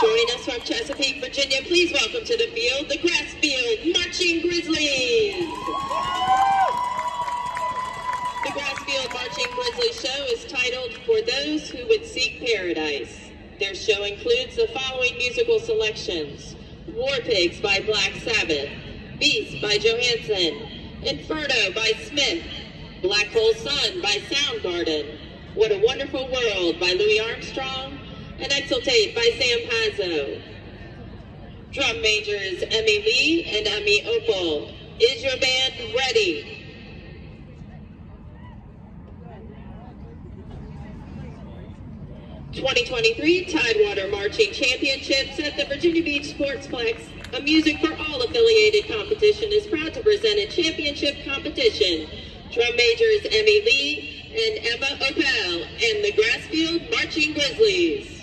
Joining us from Chesapeake, Virginia, please welcome to the field the Grassfield Marching Grizzlies. The Grassfield Marching Grizzlies show is titled For Those Who Would Seek Paradise. Their show includes the following musical selections. War Pigs by Black Sabbath, Beast by Johansson, Inferno by Smith, Black Hole Sun by Soundgarden, What a Wonderful World by Louis Armstrong, and Exultate by Sam Hazo. Drum majors Emmy Lee and Emmy Opal. Is your band ready? Twenty twenty three Tidewater Marching Championships at the Virginia Beach Sportsplex. A Music for All affiliated competition is proud to present a championship competition. Drum majors Emmy Lee and Emma Opel and the Grassfield Marching Grizzlies.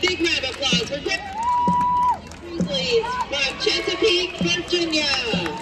Big round of applause for Grizzlies from Chesapeake, Virginia.